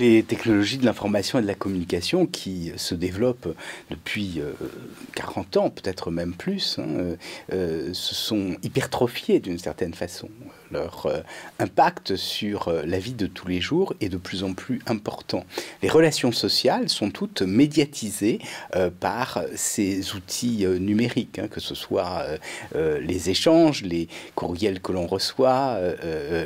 Les technologies de l'information et de la communication qui se développent depuis 40 euh, ans, peut-être même plus, hein, euh, euh, se sont hypertrophiées d'une certaine façon. Leur impact sur la vie de tous les jours est de plus en plus important. Les relations sociales sont toutes médiatisées par ces outils numériques, hein, que ce soit les échanges, les courriels que l'on reçoit,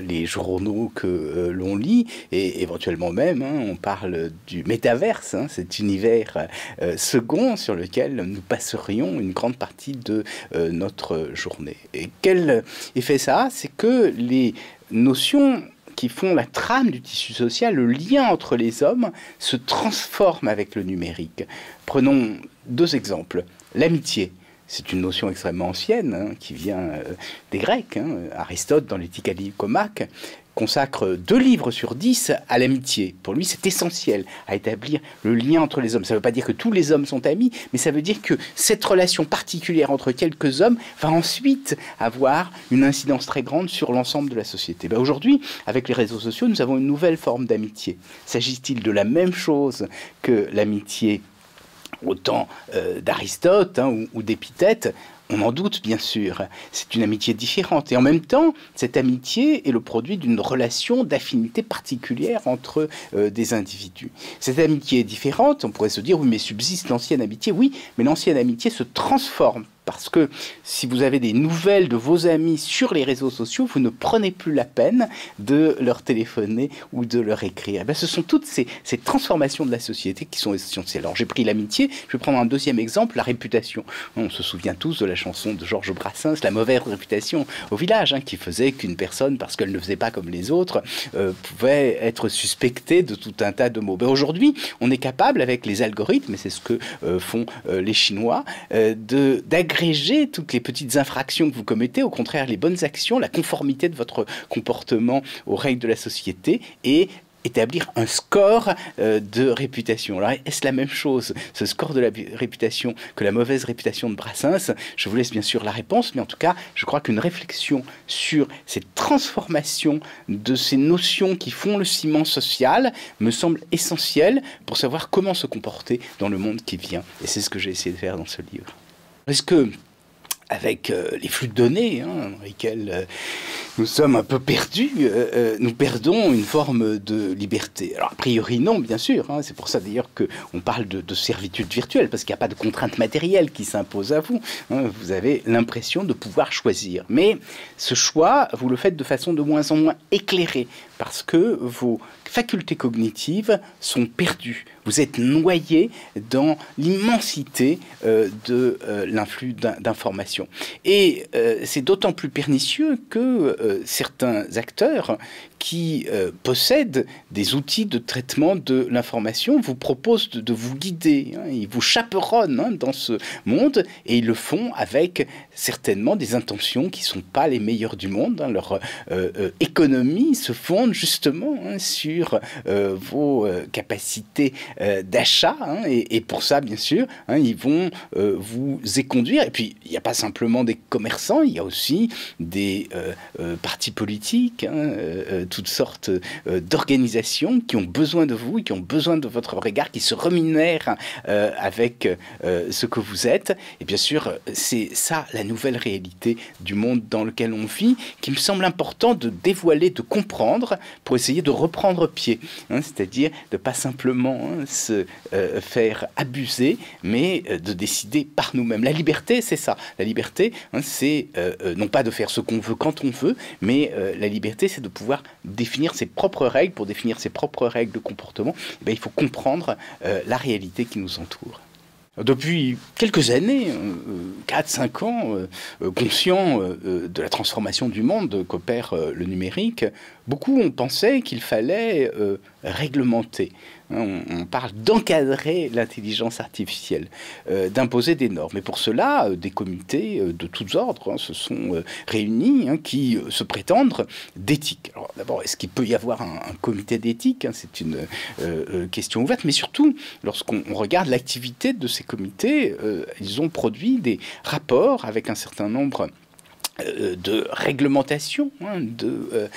les journaux que l'on lit, et éventuellement même Hein, on parle du métaverse, hein, cet univers euh, second sur lequel nous passerions une grande partie de euh, notre journée. Et quel effet ça a? C'est que les notions qui font la trame du tissu social, le lien entre les hommes, se transforment avec le numérique. Prenons deux exemples. L'amitié. C'est une notion extrêmement ancienne hein, qui vient euh, des Grecs. Aristote, dans l'éthique à consacre deux livres sur dix à l'amitié. Pour lui, c'est essentiel à établir le lien entre les hommes. Ça ne veut pas dire que tous les hommes sont amis, mais ça veut dire que cette relation particulière entre quelques hommes va ensuite avoir une incidence très grande sur l'ensemble de la société. Ben Aujourd'hui, avec les réseaux sociaux, nous avons une nouvelle forme d'amitié. S'agit-il de la même chose que l'amitié au temps euh, d'Aristote hein, ou, d'Épithète on en doute, bien sûr. C'est une amitié différente. Et en même temps, cette amitié est le produit d'une relation d'affinité particulière entre euh, des individus. Cette amitié est différente. On pourrait se dire, oui, mais subsiste l'ancienne amitié. Oui, mais l'ancienne amitié se transforme parce que si vous avez des nouvelles de vos amis sur les réseaux sociaux, vous ne prenez plus la peine de leur téléphoner ou de leur écrire. Eh ben, ce sont toutes ces, transformations de la société qui sont essentielles. Alors j'ai pris l'amitié, je vais prendre un deuxième exemple, la réputation. On se souvient tous de la chanson de Georges Brassens, La mauvaise réputation au village, hein, qui faisait qu'une personne, parce qu'elle ne faisait pas comme les autres, euh, pouvait être suspectée de tout un tas de mots. Ben, Aujourd'hui, on est capable, avec les algorithmes, et c'est ce que euh, font euh, les Chinois, d'agréger agréger toutes les petites infractions que vous commettez, au contraire les bonnes actions, la conformité de votre comportement aux règles de la société et établir un score euh, de réputation. Alors, est-ce la même chose, ce score de la réputation, que la mauvaise réputation de Brassens? Je vous laisse bien sûr la réponse, mais en tout cas, je crois qu'une réflexion sur cette transformation de ces notions qui font le ciment social me semble essentielle pour savoir comment se comporter dans le monde qui vient. Et c'est ce que j'ai essayé de faire dans ce livre. Est-ce que avec euh, les flux de données hein, dans lesquels nous sommes un peu perdus, euh, nous perdons une forme de liberté. Alors a priori non, bien sûr. Hein, c'est pour ça d'ailleurs qu'on parle de, servitude virtuelle, parce qu'il n'y a pas de contrainte matérielle qui s'impose à vous. Hein. vous avez l'impression de pouvoir choisir. Mais ce choix, vous le faites de façon de moins en moins éclairée, parce que vos facultés cognitives sont perdues. Vous êtes noyé dans l'immensité de l'influx d'informations. Et c'est d'autant plus pernicieux que euh, certains acteurs qui euh, possèdent des outils de traitement de l'information vous proposent de, vous guider, hein. ils vous chaperonnent hein, dans ce monde et ils le font avec certainement des intentions qui ne sont pas les meilleures du monde. Hein. Leur euh, économie se fonde justement sur vos capacités d'achat et, et, pour ça, bien sûr, ils vont vous éconduire. Et puis, il n'y a pas simplement des commerçants, il y a aussi des partis politiques, euh, euh, toutes sortes euh, d'organisations qui ont besoin de vous, qui ont besoin de votre regard, qui se remunèrent avec ce que vous êtes. Et bien sûr, c'est ça la nouvelle réalité du monde dans lequel on vit, qui me semble important de dévoiler, de comprendre, pour essayer de reprendre pied. Hein, c'est-à-dire de pas simplement hein, se faire abuser, mais de décider par nous-mêmes. La liberté, c'est ça. La liberté, c'est non pas de faire ce qu'on veut quand on veut, mais euh, la liberté, c'est de pouvoir définir ses propres règles. Pour définir ses propres règles de comportement, eh il faut comprendre euh, la réalité qui nous entoure. Depuis quelques années, 4-5 euh, ans, conscient de la transformation du monde qu'opère le numérique, beaucoup ont pensé qu'il fallait réglementer. Hein, on, parle d'encadrer l'intelligence artificielle, euh, d'imposer des normes. Et pour cela, euh, des comités euh, de tous ordres hein, se sont réunis hein, qui se prétendent d'éthique. Alors d'abord, est-ce qu'il peut y avoir un, comité d'éthique C'est une question ouverte. Mais surtout, lorsqu'on regarde l'activité de ces comités, ils ont produit des rapports avec un certain nombre de réglementation, hein, de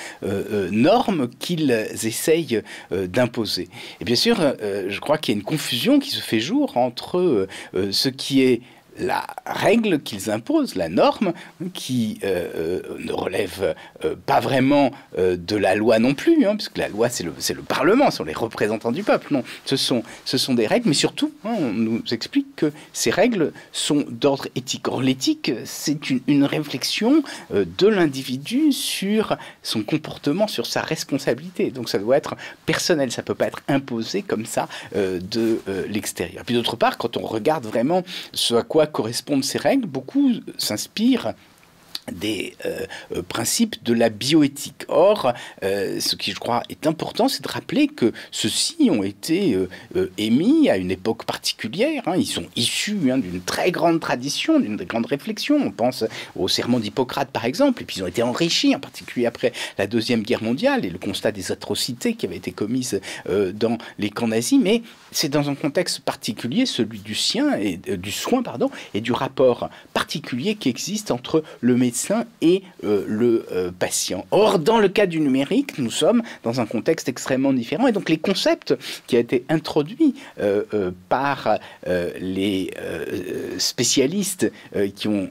normes qu'ils essayent d'imposer. Et bien sûr, je crois qu'il y a une confusion qui se fait jour entre ce qui est la règle qu'ils imposent, la norme, qui euh, euh, ne relève euh, pas vraiment de la loi non plus, hein, puisque la loi c'est le, le, Parlement, sont les représentants du peuple. Non, ce sont, ce sont des règles, mais surtout, hein, on nous explique que ces règles sont d'ordre éthique. Or, l'éthique, c'est une, une, réflexion de l'individu sur son comportement, sur sa responsabilité. Donc ça doit être personnel, ça ne peut pas être imposé comme ça de l'extérieur. Puis d'autre part, quand on regarde vraiment ce à quoi correspondent ces règles, beaucoup s'inspirent des euh, euh, principes de la bioéthique. Or, euh, ce qui je crois est important, c'est de rappeler que ceux-ci ont été émis à une époque particulière. Hein. Ils sont issus hein, d'une très grande tradition, d'une grande réflexion. On pense au serment d'Hippocrate, par exemple, et puis ils ont été enrichis, en particulier après la Deuxième Guerre mondiale et le constat des atrocités qui avaient été commises dans les camps nazis. Mais c'est dans un contexte particulier, celui du sien et du soin, pardon, et du rapport particulier qui existe entre le médecin et euh, le euh, patient. Or, dans le cas du numérique, nous sommes dans un contexte extrêmement différent et donc les concepts qui ont été introduits euh, par les spécialistes qui ont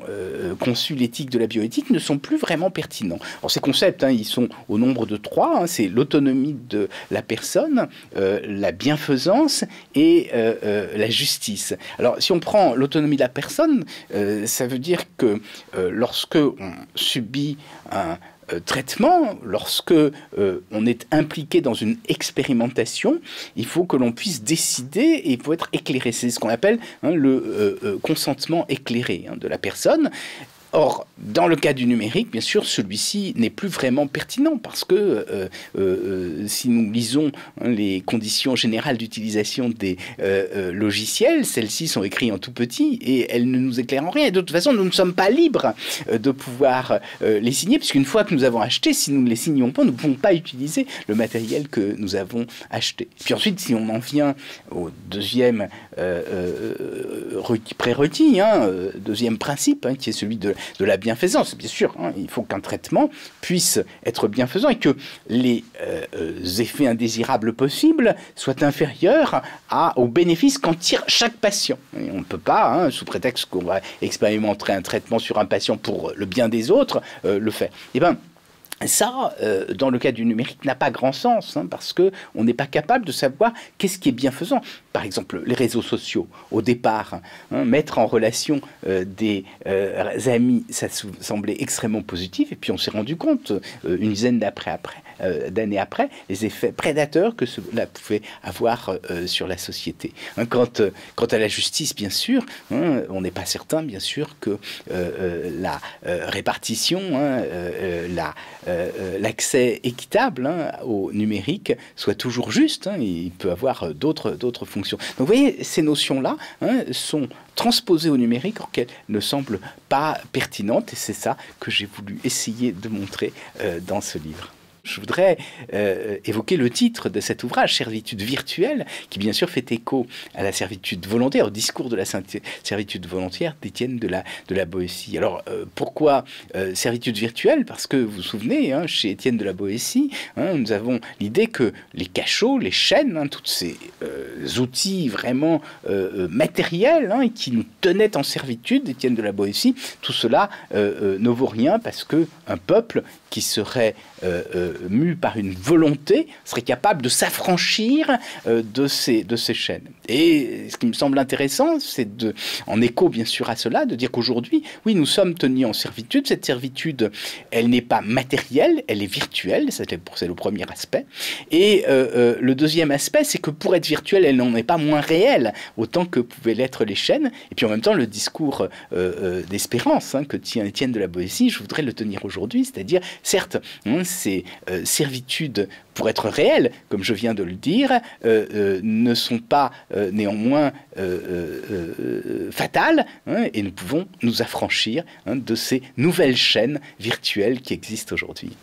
conçu l'éthique de la bioéthique ne sont plus vraiment pertinents. Alors, ces concepts, hein, ils sont au nombre de trois. Hein. c'est l'autonomie de la personne, la bienfaisance et la justice. Alors, si on prend l'autonomie de la personne, ça veut dire que lorsque on subit un euh, traitement, lorsque euh, on est impliqué dans une expérimentation, il faut que l'on puisse décider et il faut être éclairé. C'est ce qu'on appelle hein, le euh, consentement éclairé hein, de la personne. Or, dans le cas du numérique, bien sûr, celui-ci n'est plus vraiment pertinent parce que euh, euh, euh, si nous lisons hein, les conditions générales d'utilisation des logiciels, celles-ci sont écrites en tout petit et elles ne nous éclairent en rien. Et de toute façon, nous ne sommes pas libres de pouvoir les signer puisqu'une fois que nous avons acheté, si nous ne les signons pas, nous ne pouvons pas utiliser le matériel que nous avons acheté. Puis ensuite, si on en vient au deuxième prérequis, hein, deuxième principe, hein, qui est celui de de la bienfaisance. Bien sûr, hein, il faut qu'un traitement puisse être bienfaisant et que les euh, effets indésirables possibles soient inférieurs à, aux bénéfices qu'en tire chaque patient. on ne peut pas, hein, sous prétexte qu'on va expérimenter un traitement sur un patient pour le bien des autres, euh, le faire. Eh ben, ça, euh, dans le cas du numérique, n'a pas grand sens, hein, parce que on n'est pas capable de savoir qu'est-ce qui est bienfaisant. Par exemple, les réseaux sociaux, au départ, hein, mettre en relation euh, des euh, amis, ça semblait extrêmement positif, et puis on s'est rendu compte, une dizaine d'après, après, d'années après, les effets prédateurs que cela pouvait avoir sur la société. Hein, quant, à la justice, bien sûr, on n'est pas certain, bien sûr, que la répartition, euh, euh, l'accès équitable hein, au numérique soit toujours juste. Hein, il peut avoir euh, d'autres, fonctions. Donc vous voyez, ces notions-là hein, sont transposées au numérique, or qu'elles ne semblent pas pertinentes, et c'est ça que j'ai voulu essayer de montrer dans ce livre. Je voudrais euh, évoquer le titre de cet ouvrage, Servitude virtuelle, qui bien sûr fait écho à la servitude volontaire, au discours de la servitude volontaire d'Étienne de la, de la Boétie. Alors euh, pourquoi euh, servitude virtuelle? Parce que vous vous souvenez, hein, chez Étienne de la Boétie, hein, nous avons l'idée que les cachots, les chaînes, hein, tous ces outils vraiment matériels qui nous tenaient en servitude, Étienne de la Boétie, tout cela ne vaut rien parce que un peuple qui serait mu par une volonté serait capable de s'affranchir euh, de, ces, de ces chaînes. Et ce qui me semble intéressant, c'est de, en écho bien sûr à cela, de dire qu'aujourd'hui, oui, nous sommes tenus en servitude. Cette servitude, elle n'est pas matérielle, elle est virtuelle. C'est le premier aspect. Et le deuxième aspect, c'est que pour être virtuelle, elle n'en est pas moins réelle, autant que pouvaient l'être les chaînes. Et puis en même temps, le discours d'espérance hein, que tient Étienne de la Boétie, je voudrais le tenir aujourd'hui, c'est-à-dire Certes, hein, ces euh, servitudes, pour être réelles, comme je viens de le dire, euh, euh, ne sont pas néanmoins fatales, hein, et nous pouvons nous affranchir hein, de ces nouvelles chaînes virtuelles qui existent aujourd'hui.